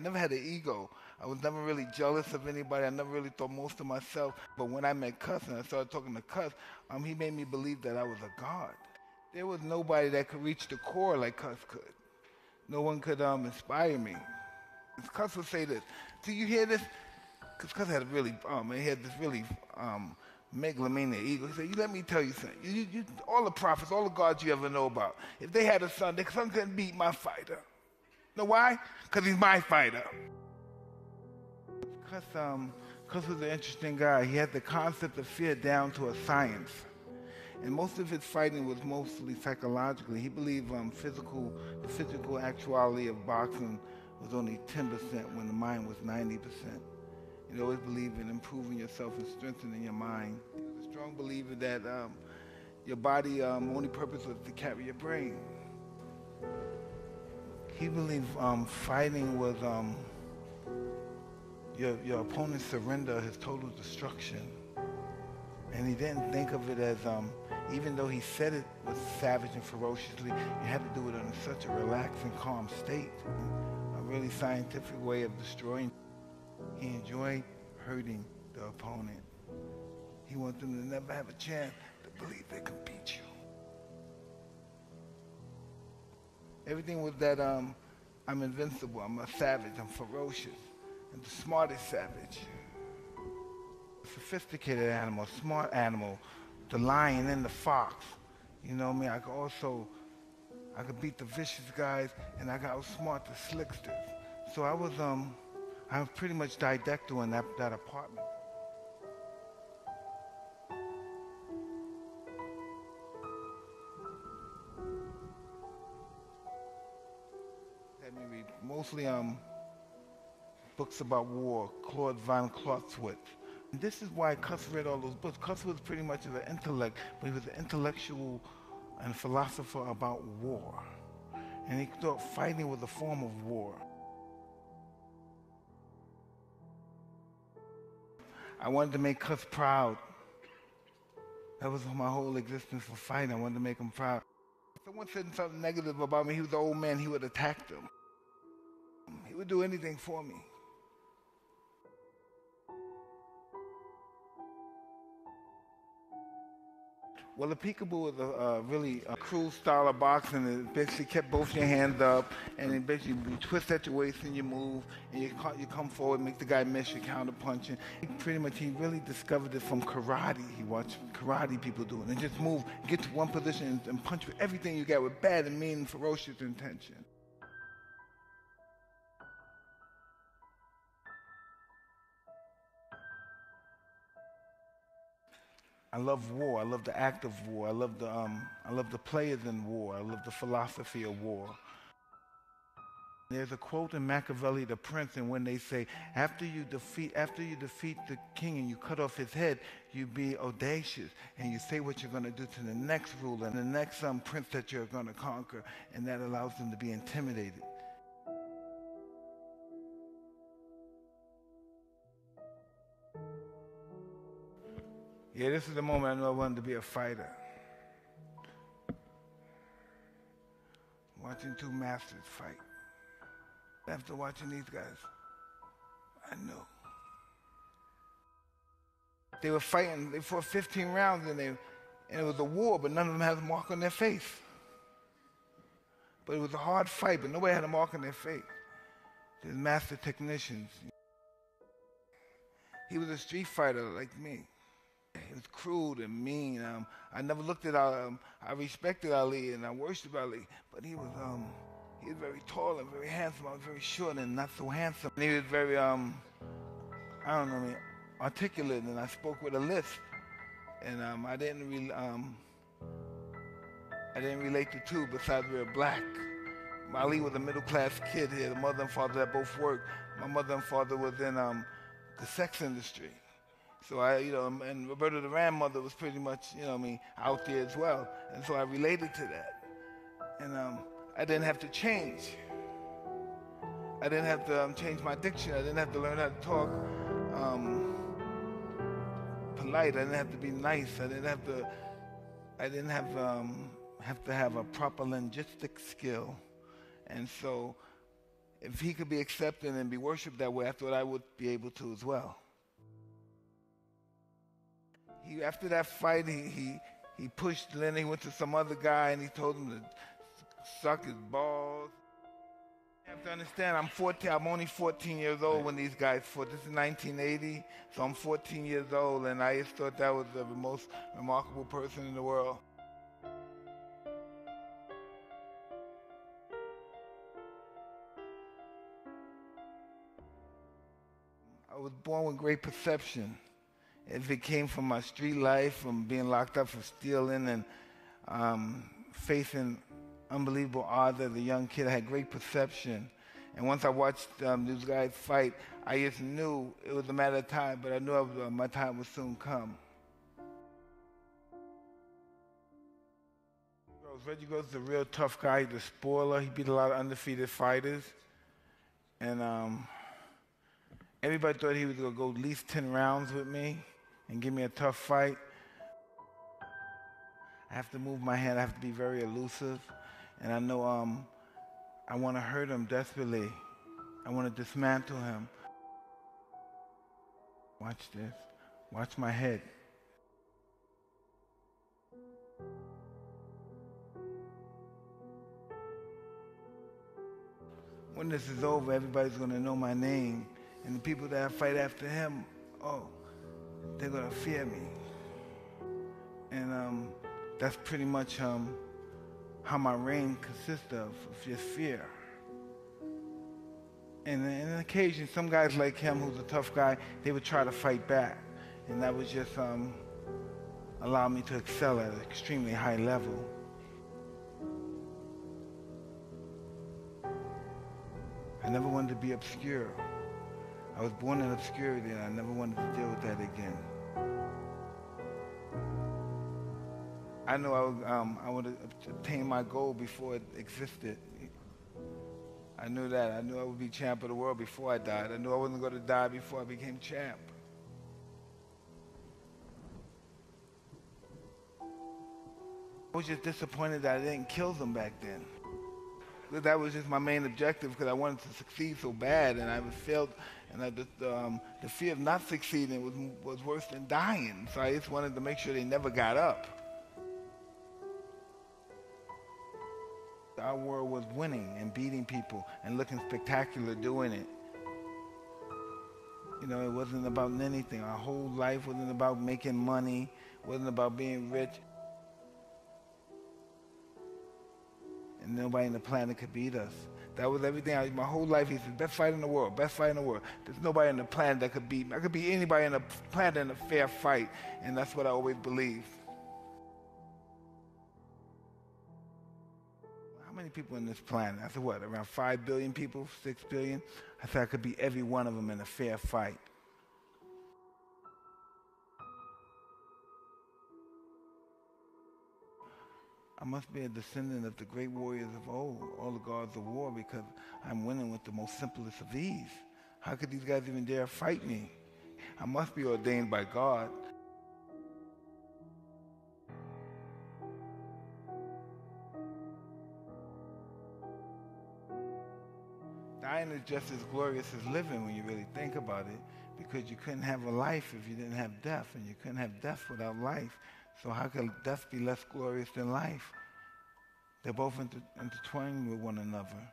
I never had an ego. I was never really jealous of anybody. I never really thought most of myself. But when I met Cus and I started talking to Cus, um, he made me believe that I was a god. There was nobody that could reach the core like Cus could. No one could um, inspire me. Cus would say this. Do you hear this? Because Cus had a really, um, he had this really um, megalomania ego. He said, you let me tell you something. You, you, all the prophets, all the gods you ever know about, if they had a son, their son couldn't beat my fighter. Know why? Because he's my fighter. Cus, um, Cus was an interesting guy. He had the concept of fear down to a science. And most of his fighting was mostly psychologically. He believed um, physical, the physical actuality of boxing was only 10% when the mind was 90%. He always believed in improving yourself and strengthening your mind. He was a strong believer that um, your body um, only purpose was to carry your brain. He believed um, fighting was um, your, your opponent's surrender, his total destruction. And he didn't think of it as, um, even though he said it was savage and ferociously, you had to do it in such a relaxed and calm state. A really scientific way of destroying. He enjoyed hurting the opponent. He wanted them to never have a chance to believe they Everything was that um, I'm invincible, I'm a savage, I'm ferocious, and the smartest savage. Sophisticated animal, smart animal, the lion and the fox. You know what I mean? I could also, I could beat the vicious guys, and I got outsmart the slicksters. So I was, um, I was pretty much didactyl in that, that apartment. Had me read mostly um, books about war, Claude von Clausewitz. This is why Cus read all those books. Cus was pretty much an intellect, but he was an intellectual and philosopher about war. And he thought fighting was a form of war. I wanted to make Cus proud. That was my whole existence for fighting. I wanted to make him proud. If someone said something negative about me, he was an old man, he would attack them. He would do anything for me. Well, the peekaboo is a, really a cruel style of boxing. It basically kept both your hands up, and it basically you twist at your waist and you move, and you you come forward, make the guy miss your counter punching. Pretty much he really discovered it from karate. He watched karate people do it, and just move, get to one position, and, and punch with everything you got with bad and mean, ferocious intention. I love war. I love the act of war. I love the um, I love the players in war. I love the philosophy of war. There's a quote in Machiavelli, The Prince, and when they say, after you defeat, after you defeat the king and you cut off his head, you be audacious and you say what you're going to do to the next ruler and the next um, prince that you're going to conquer, and that allows them to be intimidated. Yeah, this is the moment I knew I wanted to be a fighter. Watching two masters fight. After watching these guys, I knew. They were fighting, they fought 15 rounds and, they, and it was a war, but none of them had a mark on their face. But it was a hard fight, but nobody had a mark on their face. These master technicians. He was a street fighter like me. He was cruel and mean. Um, I never looked at um, I respected Ali and I worshiped Ali, but he was um, he was very tall and very handsome. I was very short and not so handsome. And he was very um, I don't know, I mean, articulate, and I spoke with a lisp, and um, I didn't really um, I didn't relate to two besides we were black. Ali was a middle class kid here. The mother and father that both worked. My mother and father was in um, the sex industry. So I, you know, and Roberta the grandmother was pretty much, you know, I mean, out there as well. And so I related to that. And um, I didn't have to change. I didn't have to um, change my diction. I didn't have to learn how to talk um, polite. I didn't have to be nice. I didn't have to. I didn't have um, have to have a proper linguistic skill. And so if he could be accepted and be worshipped that way, I thought I would be able to as well. He, after that fight, he, he, he pushed Lynn. He went to some other guy and he told him to suck his balls. You have to understand, I'm 14. I'm only 14 years old when these guys fought. This is 1980, so I'm 14 years old, and I just thought that was the most remarkable person in the world. I was born with great perception. If it came from my street life, from being locked up for stealing and um, facing unbelievable odds as a young kid, I had great perception. And once I watched um, these guys fight, I just knew it was a matter of time, but I knew was, uh, my time would soon come. Reggie Gross is a real tough guy. He's a spoiler. He beat a lot of undefeated fighters. And um, Everybody thought he was going to go at least 10 rounds with me and give me a tough fight. I have to move my hand. I have to be very elusive. And I know um, I want to hurt him desperately. I want to dismantle him. Watch this. Watch my head. When this is over, everybody's going to know my name. And the people that I fight after him, oh, they're going to fear me. And um, that's pretty much um, how my reign consists of, of just fear. And on occasion, some guys like him, who's a tough guy, they would try to fight back. And that would just um, allow me to excel at an extremely high level. I never wanted to be obscure. I was born in obscurity and I never wanted to deal with that again. I knew I would, um, I would obtain my goal before it existed. I knew that. I knew I would be champ of the world before I died. I knew I wasn't going to die before I became champ. I was just disappointed that I didn't kill them back then that was just my main objective because I wanted to succeed so bad, and I failed, and I, the, um, the fear of not succeeding was was worse than dying. So I just wanted to make sure they never got up. Our world was winning and beating people and looking spectacular doing it. You know, it wasn't about anything. Our whole life wasn't about making money, wasn't about being rich. And nobody in the planet could beat us. That was everything. I, my whole life, he said, best fight in the world, best fight in the world. There's nobody on the planet that could beat me. I could beat anybody on the planet in a fair fight, and that's what I always believed. How many people on this planet? I said, what, around 5 billion people, 6 billion? I said I could beat every one of them in a fair fight. I must be a descendant of the great warriors of old, all the gods of war, because I'm winning with the most simplest of ease. How could these guys even dare fight me? I must be ordained by God. Dying is just as glorious as living when you really think about it, because you couldn't have a life if you didn't have death, and you couldn't have death without life. So how can death be less glorious than life? They're both inter- intertwined with one another.